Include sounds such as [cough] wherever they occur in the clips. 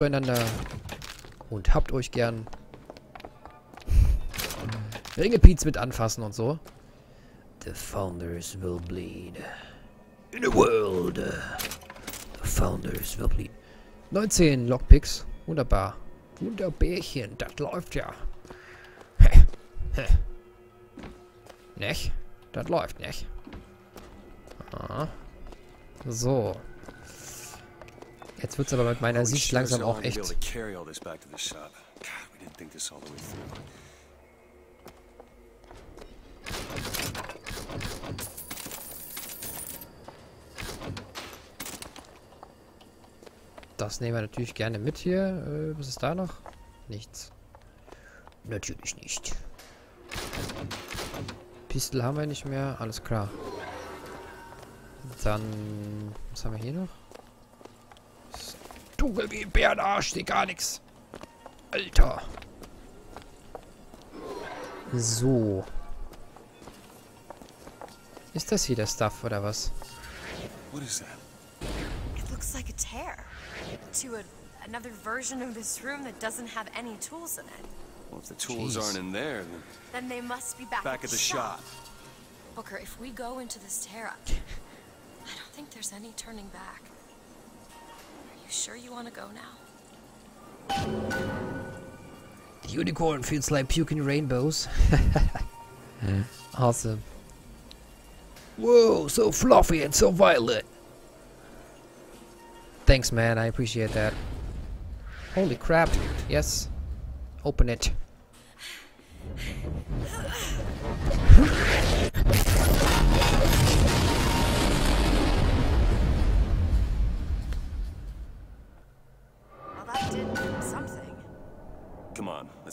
zueinander und habt euch gern. Ringepiez mit anfassen und so. The founders will bleed. In a world. The founders will bleed. 19 Lockpicks. Wunderbar. Wunderbärchen, das läuft ja. [laughs] Nicht? Das läuft nicht. Ah. So. Jetzt wird es aber mit meiner Sicht langsam auch echt. Das nehmen wir natürlich gerne mit hier. Äh, was ist da noch? Nichts. Natürlich nicht. Pistol haben wir nicht mehr. Alles klar. Dann... Was haben wir hier noch? Dunkel wie ein Bärenarsch. Sehe gar nichts. Alter. So. Ist das hier der Stuff oder was? What is that? It looks like a tear to a, another version of this room that doesn't have any tools in it. Well, if the tools Jeez. aren't in there, then Then they must be back, back at the shop. Booker, if we go into this tear up, I don't think there's any turning back. Are you sure you want to go now? The unicorn feels like puking rainbows. [laughs] awesome. Whoa, so fluffy and so violet. Thanks, man. I appreciate that. Holy crap. Yes. Open it. [laughs]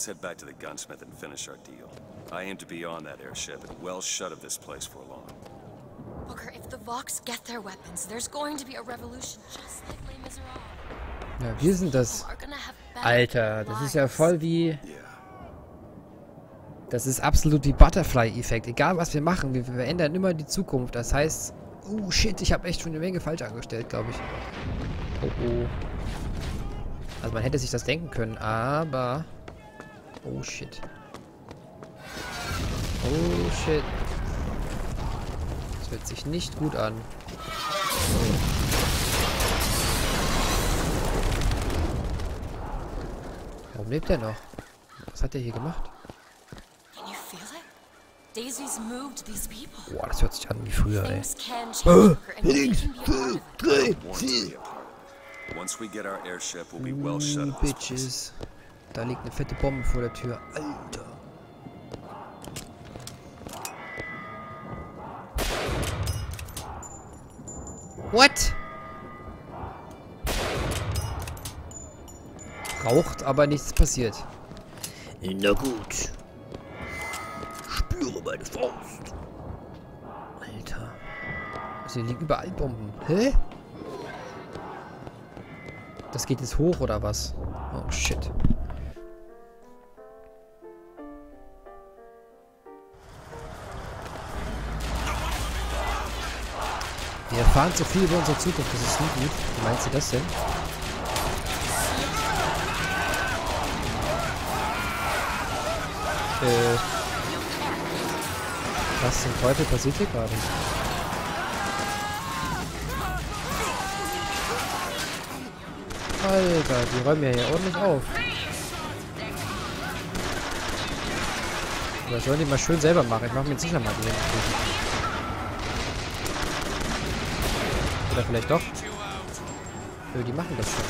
let's head back to the gunsmith and finish our deal. I aim to be on that airship and well shut of this place for long. Booker, if the Vox get their weapons, there's going to be a revolution just like Les Miserables. Ja, wir sind das. Alter, das ist ja lives. voll wie... Das ist absolut wie Butterfly-Effekt. Egal, was wir machen, wir verändern immer die Zukunft. Das heißt... Oh, shit, ich habe echt schon eine Menge falsch angestellt, glaube ich. Oh, oh. Also man hätte sich das denken können, aber... Oh, shit. Oh, shit. Das hört sich nicht gut an. Warum lebt er noch? Was hat er hier gemacht? Boah, das hört sich an wie früher, ey. Things can change, Booker, and we can be a part of it. I want to be a part. Once we get our airship, we'll be well shut of this place. Bitches. Da liegt eine fette Bombe vor der Tür. Alter. What? Raucht, aber nichts passiert. Na gut. Spüre meine Faust. Alter. Also hier liegen überall Bomben. Hä? Das geht jetzt hoch oder was? Oh shit. Wir erfahren zu viel über unsere Zukunft, das ist nie gut. Wie meinst du das denn? Äh. Was zum Teufel passiert hier gerade? Alter, die räumen ja hier ordentlich auf. Aber sollen die mal schön selber machen. Ich mache mir sicher mal die Oder vielleicht doch. Nö, die machen das schon.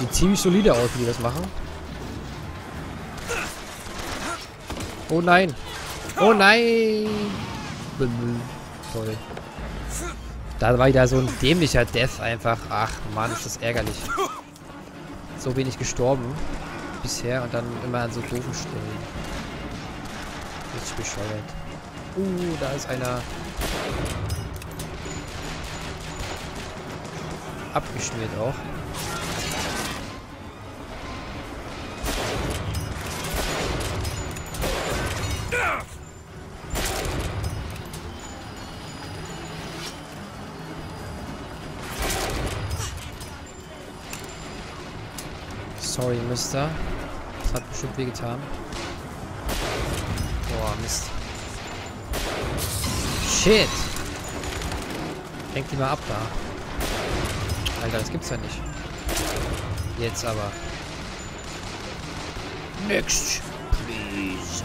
Sieht ziemlich solide aus, wie die das machen. Oh nein. Oh nein. Toll. Da war wieder so ein dämlicher Death einfach. Ach man, ist das ärgerlich. So wenig gestorben. Bisher und dann immer an so doofen Stellen. Richtig bescheuert. Uh, da ist einer. Abgeschmiert auch. Sorry, Mister. Das hat bestimmt wehgetan. Boah, Mist. Shit! Lenk die mal ab da. Alter, das gibt's ja nicht. Jetzt aber. Next, please.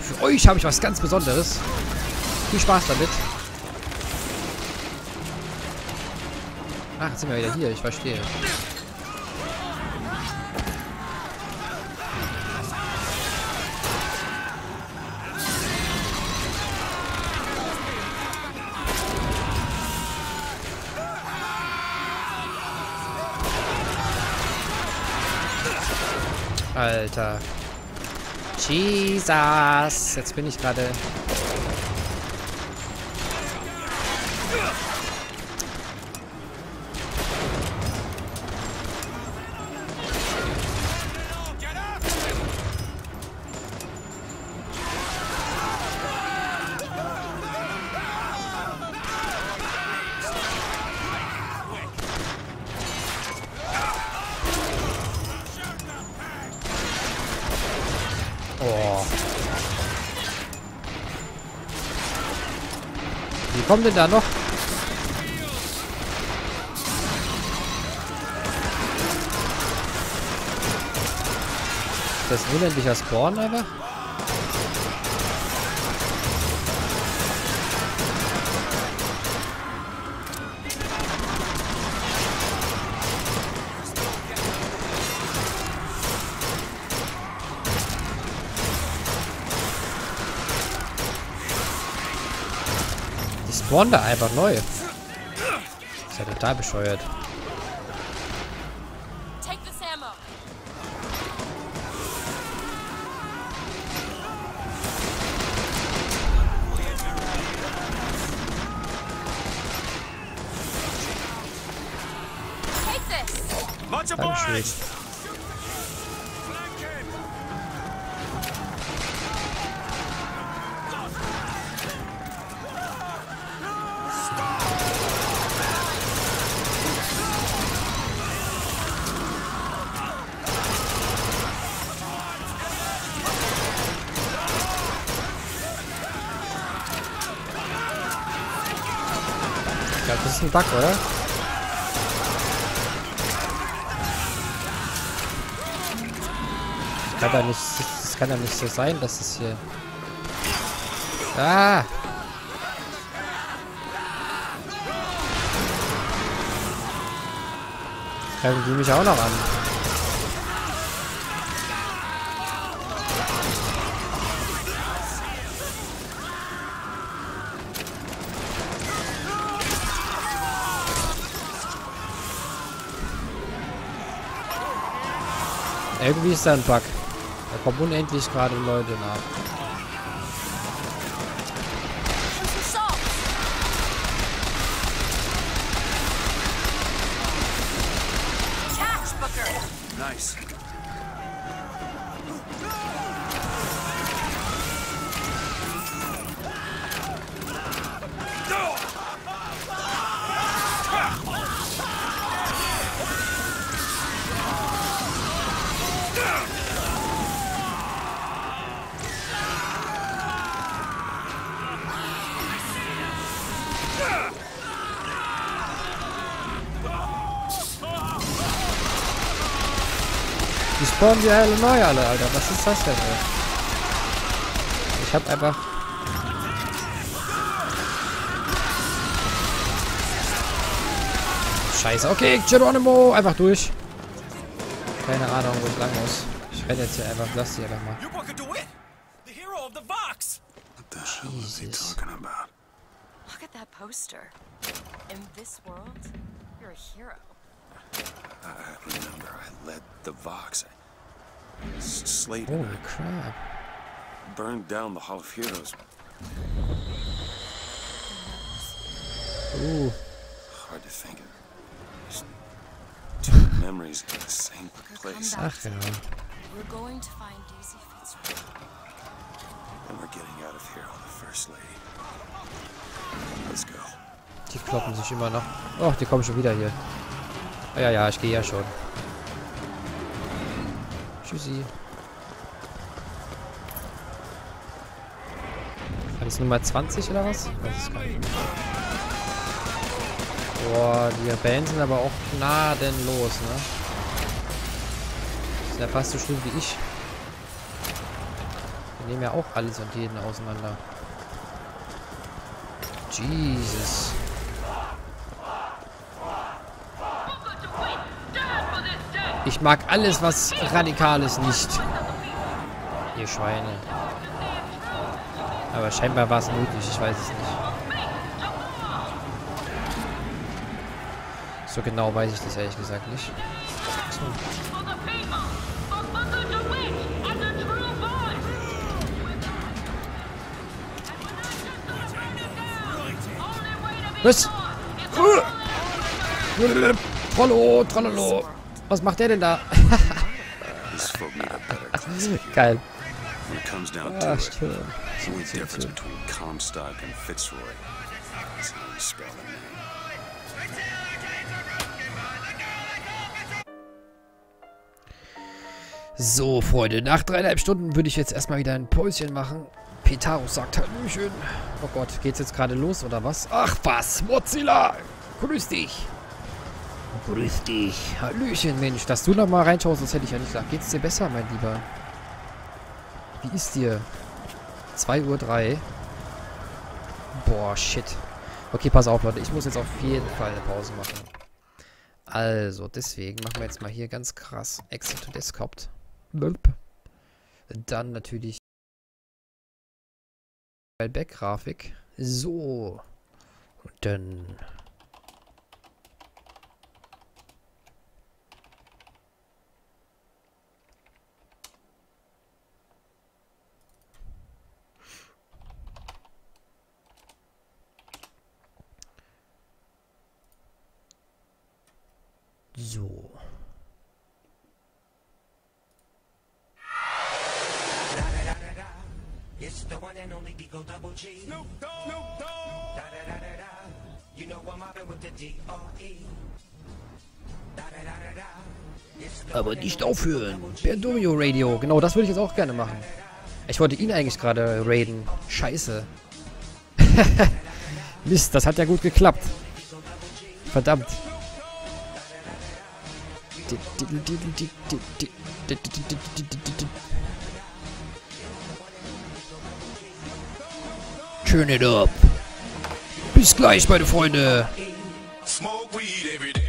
Für euch habe ich was ganz Besonderes. Viel Spaß damit. Ach, jetzt sind wir wieder hier. Ich verstehe. Alter. Jesus. Jetzt bin ich gerade... Wie kommt denn da noch? Ist das ein unendlicher Spawn aber? Die spawnen da einfach neu. Ist ja total bescheuert. Ein Bug, oder? Das kann ja nicht, das kann ja nicht so sein, dass es hier... Ah! Greifen die mich auch noch an. Irgendwie ist da ein Bug. Da kommen unendlich gerade Leute nach. Spawnen die alle neu alle, Alter. Was ist das denn, ey? Ich hab einfach... Scheiße. Okay, Geronimo. Einfach durch. Keine Ahnung, wo ich lang muss. Ich renne jetzt hier einfach. Lass die einfach mal. You're Booker DeWitt, the hero of the Vox. What the hell is he talking about? Look at that poster. In this world, you're a hero. I remember I led the Vox. I s- slayed Holy crap. Burned down the Hall of Heroes. Uh. Hard to think of. Just two memories in the same place. Ach ja. We're going to find Daisy Fitzroy. And we're getting out of here on the First Lady. Let's go. Die kloppen sich immer noch. Oh, die kommen schon wieder hier. Ah, ja, ja, ich gehe ja schon. Tschüssi. Alles Nummer 20 oder was? Ich weiß es gar nicht. Boah, die Rebellen sind aber auch gnadenlos, ne? Ist ja fast so schlimm wie ich. Wir nehmen ja auch alles und jeden auseinander. Jesus. Ich mag alles, was radikal ist, nicht. Ihr Schweine. Aber scheinbar war es möglich, ich weiß es nicht. So genau weiß ich das ehrlich gesagt nicht. So. Was? Trollo, Trollolo. Was macht der denn da? [laughs] Geil. When it comes down to Ah, it, the only difference between Comstock and Fitzroy is how you spell the name. So, Freunde, nach dreieinhalb Stunden würde ich jetzt erstmal wieder ein Päuschen machen. Petarus sagt Hallöchen. Oh Gott, geht's jetzt gerade los oder was? Ach was, Mozilla! Grüß dich! Grüß dich. Hallöchen, Mensch, dass du noch mal reinschaust, das hätte ich ja nicht gesagt. Geht's dir besser, mein Lieber? Wie ist dir? 2.03 Uhr. Boah, shit. Okay, pass auf, Leute. Ich muss jetzt auf jeden Fall eine Pause machen. Also, deswegen machen wir jetzt mal hier ganz krass Exit to Desktop. Dann natürlich Back-Grafik. So. Und dann... So. It's the one and only Deagle Double G. Snoop Dogg. Snoop Dogg. Da da da da da. You know I'm mobbing with the D.R.E. Da da da da da. Aber nicht aufhören. Berdorio Radio. Genau, das würde ich jetzt auch gerne machen. Ich wollte ihn eigentlich gerade raiden. Scheiße. Mist, das hat ja gut geklappt. Verdammt. Turn it up. Bis gleich, meine Freunde. Smoke weed every day.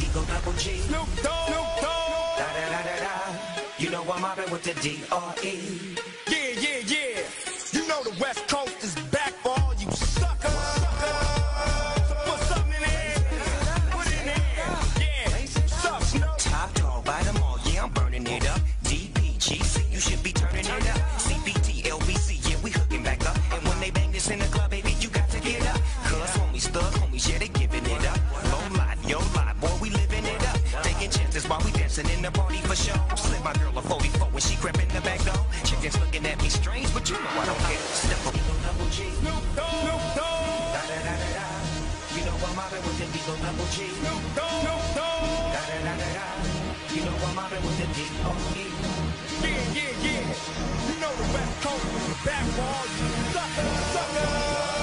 Deagle Double G. Snoop Dogg. You know I'm mobbing with the D.R.E. Yeah, Looking at me strange, but you know I don't care. Step up, double G. Snoop Dogg. Snoop Dogg. Da da da da da. You know I'm mobbing with the Deagle Double G. Snoop Dogg. Snoop Dogg. Da da da da da. You know I'm mobbing with the D.R.E. Yeah, yeah, yeah. You know the West Coast is back for all you suckers. Suckers.